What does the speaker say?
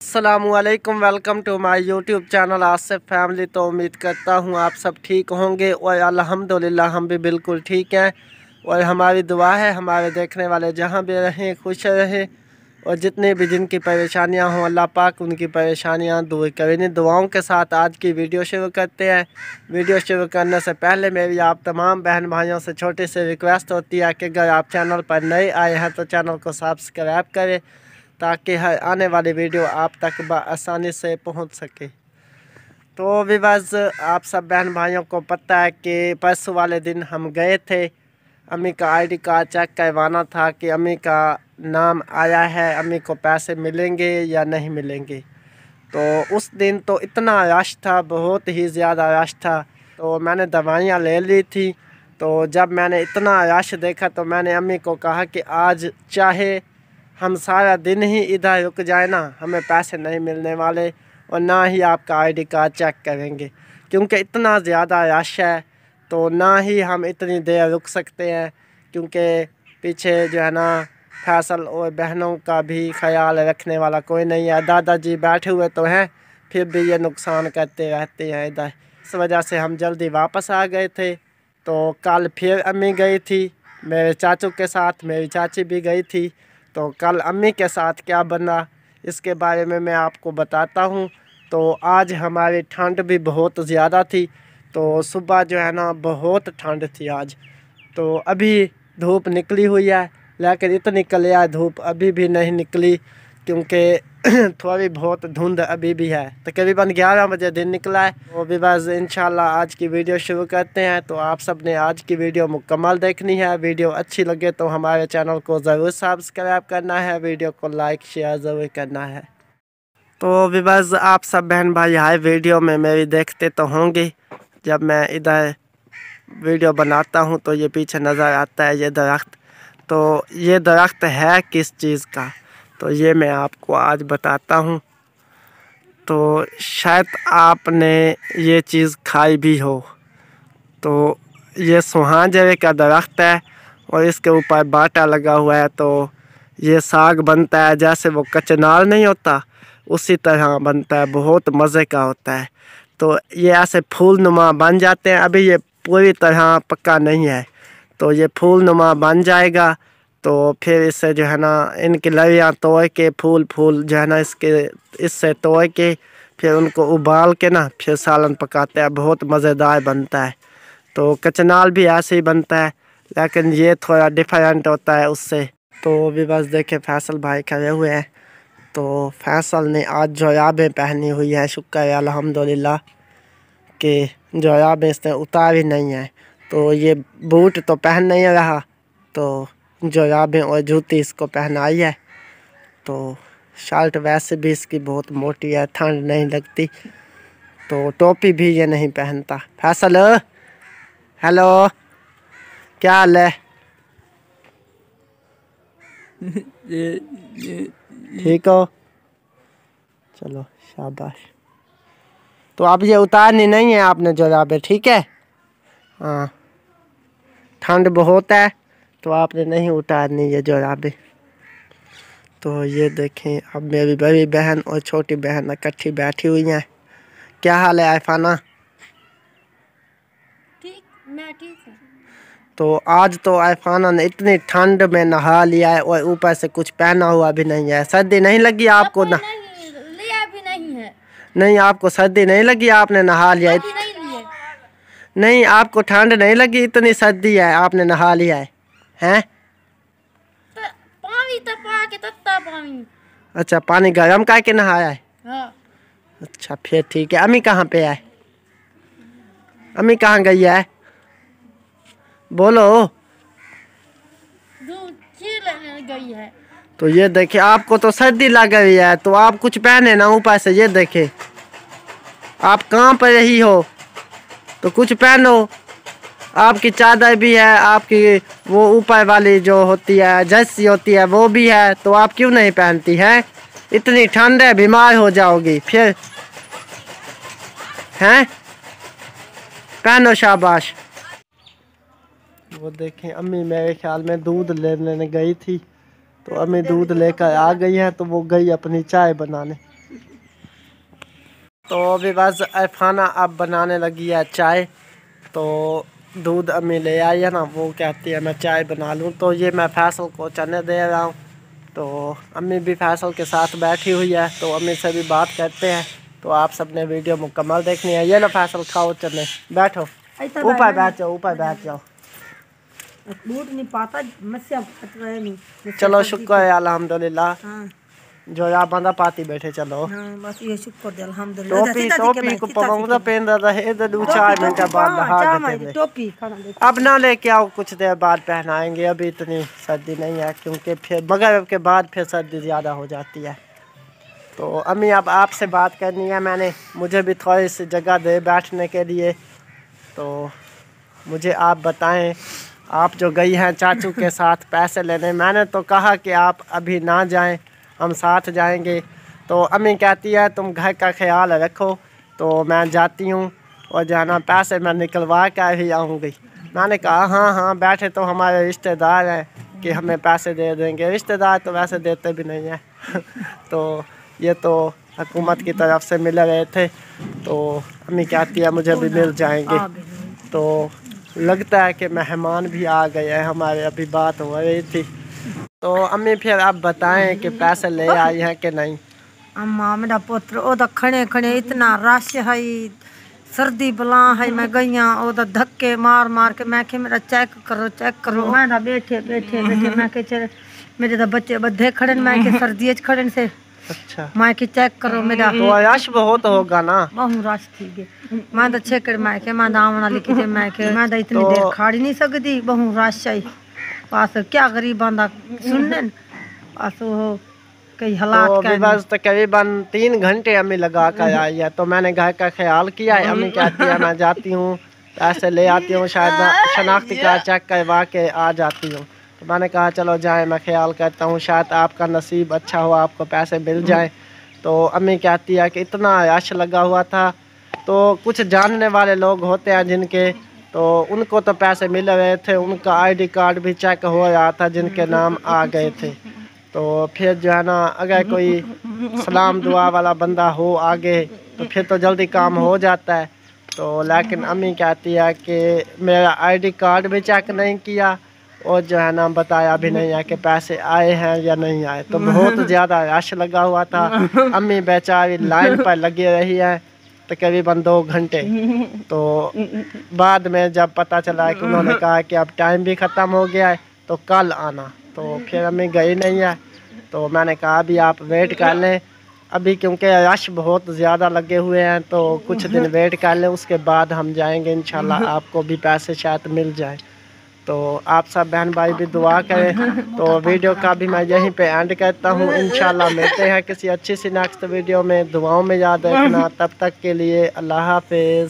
असलकम welcome to my YouTube channel Asif family तो उम्मीद करता हूँ आप सब ठीक होंगे और अल्हम्दुलिल्लाह हम भी बिल्कुल ठीक हैं। और हमारी दुआ है, हमारे देखने वाले जहाँ भी रहें, खुश रहें और जितने भी जिनकी परेशानियाँ हों, अल्लाह पाक उनकी परेशानियाँ दूर करें। इन दुआओं के साथ आज की वीडियो शुरू करते हैं। वीडियो शुरू करने से पहले मेरी आप तमाम बहन भाइयों से छोटी सी रिक्वेस्ट होती है कि अगर आप चैनल पर नए आए हैं तो चैनल को सब्सक्राइब करें। ताकि हर आने वाली वीडियो आप तक आसानी से पहुँच सके। तो विवाज, आप सब बहन भाइयों को पता है कि परसों वाले दिन हम गए थे। अम्मी का आईडी कार्ड चेक करवाना था कि अम्मी का नाम आया है, अम्मी को पैसे मिलेंगे या नहीं मिलेंगे। तो उस दिन तो इतना रश था, बहुत ही ज़्यादा रश था। तो मैंने दवाइयाँ ले ली थी। तो जब मैंने इतना रश देखा तो मैंने अम्मी को कहा कि आज चाहे हम सारा दिन ही इधर रुक जाए ना, हमें पैसे नहीं मिलने वाले और ना ही आपका आईडी कार्ड चेक करेंगे। क्योंकि इतना ज़्यादा रश है तो ना ही हम इतनी देर रुक सकते हैं, क्योंकि पीछे जो है ना, फैसल और बहनों का भी ख्याल रखने वाला कोई नहीं है। दादाजी बैठे हुए तो हैं, फिर भी ये नुकसान करते रहते हैं इधर। इस वजह से हम जल्दी वापस आ गए थे। तो कल फिर अम्मी गई थी, मेरे चाचू के साथ मेरी चाची भी गई थी। तो कल अम्मी के साथ क्या बना, इसके बारे में मैं आपको बताता हूँ। तो आज हमारी ठंड भी बहुत ज़्यादा थी तो सुबह जो है ना बहुत ठंड थी आज। तो अभी धूप निकली हुई है, लेकिन इतनी कलिया धूप अभी भी नहीं निकली। क्योंकि थोड़ी बहुत धुंध अभी भी है। तकरीबन ग्यारह बजे दिन निकला है वो भी बस इन आज की वीडियो शुरू करते हैं। तो आप सबने आज की वीडियो मुकम्मल देखनी है। वीडियो अच्छी लगे तो हमारे चैनल को ज़रूर सब्सक्राइब करना है। वीडियो को लाइक, शेयर ज़रूर करना है। तो विबस आप सब बहन भाई आए वीडियो में मेरी देखते तो होंगे। जब मैं इधर वीडियो बनाता हूँ तो ये पीछे नज़र आता है ये दरख्त। तो ये दरख्त है किस चीज़ का? तो ये मैं आपको आज बताता हूँ। तो शायद आपने ये चीज़ खाई भी हो। तो ये सुहाजरे का दरख्त है और इसके ऊपर बाटा लगा हुआ है तो ये साग बनता है, जैसे वो कचनार नहीं होता, उसी तरह बनता है, बहुत मज़े का होता है। तो ये ऐसे फूल नुमा बन जाते हैं, अभी ये पूरी तरह पक्का नहीं है। तो ये फूल नुमा बन जाएगा तो फिर इससे जो है ना, इनकी लवियाँ तोड़ के फूल फूल जो है ना इसके, इससे तोड़ के, फिर उनको उबाल के ना, फिर सालन पकाते हैं। बहुत मज़ेदार बनता है। तो कचनाल भी ऐसे ही बनता है, लेकिन ये थोड़ा डिफरेंट होता है उससे। तो भी बस देखे, फैसल भाई खड़े हुए हैं। तो फैसल ने आज जोयाबें पहनी हुई है, शुक्र अलहमदिल्ला कि। जोयाबें इसने उतारी नहीं है। तो ये बूट तो पहन नहीं रहा। तो जोराबें और जूती इसको पहनाई है। तो शर्ट वैसे भी इसकी बहुत मोटी है ठंड नहीं लगती। तो टोपी भी ये नहीं पहनता। फैसल हेलो क्या हाल है? ठीक हो? चलो शाबाश। तो अब ये उतारनी नहीं है आपने जोराबे ठीक है? हाँ। ठंड बहुत है। तो आपने नहीं उतारनी ये जोराबे तो ये देखें अब मेरी बड़ी बहन और छोटी बहन इकट्ठी बैठी हुई हैं। क्या हाल है आयफाना? ठीक मैं ठीक हूँ। तो आज तो आयफाना ने इतनी ठंड में नहा लिया है और ऊपर से कुछ पहना हुआ भी नहीं है। सर्दी नहीं लगी आपको ना नहीं लिया भी नहीं है। नहीं आपको सर्दी नहीं लगी? आपने नहा लिया नहीं नहीं आपको ठंड नहीं लगी? इतनी सर्दी है आपने नहा लिया है। हैं? पानी तो पा के तत्ता पानी। अच्छा पानी गर्म करके नहाया है? हाँ। अच्छा फिर ठीक है। अम्मी कहाँ पे है? अम्मी कहाँ गई है? बोलो। गई है। तो ये देखिए आपको तो सर्दी लग रही है तो आप कुछ पहने ना ऊपर से ये देखे। आप कहाँ पर रही हो? तो कुछ पहनो। आपकी चादर भी है, आपकी वो ऊपर वाली जो होती है जर्सी होती है, वो भी है तो आप क्यों नहीं पहनती हैं? इतनी ठंड है बीमार हो जाओगी, फिर। हैं? पहनो शाबाश। वो देखें, अम्मी, मेरे ख्याल में दूध लेने गई थी तो अम्मी दूध लेकर आ गई है तो वो गई अपनी चाय बनाने। तो अभी बस अरफाना अब बनाने लगी है चाय तो दूध अम्मी ले आई है ना वो कहती है मैं चाय बना लूँ। तो ये मैं फैसल को चने दे रहा हूँ। तो अम्मी भी फैसल के साथ बैठी हुई है तो अम्मी से भी बात करते हैं। तो आप सबने वीडियो मुकम्मल देखनी है। ये ना फैसल खाओ चने। बैठो। ऊपर बैठ जाओ ऊपर बैठ जाओ। नहीं पाता नहीं चलो शुक्र है। अल्हम्दुलिल्लाह। हाँ। जो आप बंदा पाती बैठे चलो। हाँ बस ये शुक्र दे अल्हम्दुलिल्लाह। टोपी टोपी को पवाऊँगा पेन रहे तो दो चार मिनट बाद नहा देते हैं। टोपी अब ना लेके आओ कुछ देर बाद पहनाएँगे अभी इतनी सर्दी नहीं है क्योंकि फिर मगर के बाद फिर सर्दी ज़्यादा हो जाती है। तो अम्मी अब आपसे बात करनी है मैंने मुझे भी थोड़ी सी जगह दे बैठने के लिए। तो मुझे आप बताएँ आप जो गई हैं चाचू के साथ पैसे लेने मैंने तो कहा कि आप अभी ना जाएँ हम साथ जाएँगे। तो अम्मी कहती है तुम घर का ख्याल रखो। तो मैं जाती हूँ और जाना पैसे मैं निकलवा कर ही आऊँगी। मैंने कहा हाँ हाँ बैठे तो हमारे रिश्तेदार हैं कि हमें पैसे दे देंगे। रिश्तेदार तो वैसे देते भी नहीं हैं। तो ये तो हुकूमत की तरफ़ से मिल रहे थे। तो अम्मी कहती है मुझे भी मिल जाएँगे। तो लगता है कि मेहमान भी आ गए हैं। हमारे अभी बात हो रही थी। तो अम्मी फिर आप बताएँ कि पैसे ले आई हैं कि नहीं? अम्मा मेरा पुत्र ओ खड़े खड़े इतना रश है सर्दी बला है मैं गईया ओ तो धक्के मार मार के मैं के मेरा चेक करो चेक करो। मैं तो बैठे बैठे बैठे मैं के चल मेरे तो बच्चे बद्धे खड़े मैं के सर्दी खड़े से। अच्छा। मैं के चेक करो मेरा तो रश बहुत होगा ना? बहु रश थी गए मैं तो छेकड़ मैं के मैं दावना लिखी थे मैं के मैं तो इतनी देर खाड़ी नहीं सकती बहु रश आई। बस क्या गरीब बंदा सुनने। बस वो कई हालात तो बस तकरीबन तीन घंटे अम्मी लगा कर आई है तो मैंने घर का ख्याल किया है अम्मी कहती है मैं जाती हूँ पैसे ले आती हूँ शायद शनाख्ती कार्ड चेक करवा के आ जाती हूँ। तो मैंने कहा चलो जाए मैं ख्याल करता हूँ शायद आपका नसीब अच्छा हो आपको पैसे मिल जाए। तो अम्मी कहती है कि इतना रश लगा हुआ था। तो कुछ जानने वाले लोग होते हैं जिनके तो उनको तो पैसे मिल रहे थे, उनका आईडी कार्ड भी चेक हो रहा था, जिनके नाम आ गए थे। तो फिर जो है ना, अगर कोई सलाम दुआ वाला बंदा हो आगे तो फिर तो जल्दी काम हो जाता है। तो लेकिन अम्मी कहती है कि मेरा आईडी कार्ड भी चेक नहीं किया, और जो है ना, बताया भी नहीं है कि पैसे आए हैं या नहीं आए। तो बहुत ज़्यादा रश लगा हुआ था। अम्मी बेचारी लाइन पर लगी रही है तकरीबन दो घंटे। तो बाद में जब पता चला कि उन्होंने कहा कि अब टाइम भी ख़त्म हो गया है तो कल आना। तो फिर अम्मी गई नहीं है। तो मैंने कहा, अभी आप वेट कर लें। अभी क्योंकि रश बहुत ज़्यादा लगे हुए हैं तो कुछ दिन वेट कर लें, उसके बाद हम जाएँगे, इंशाल्लाह आपको भी पैसे शायद मिल जाए। तो आप सब बहन भाई भी दुआ करें। तो वीडियो का भी मैं यहीं पे एंड करता हूँ। इन मिलते हैं किसी अच्छी सी नेक्स्ट वीडियो में। दुआओं में याद रखना। तब तक के लिए अल्लाह हाफिज़।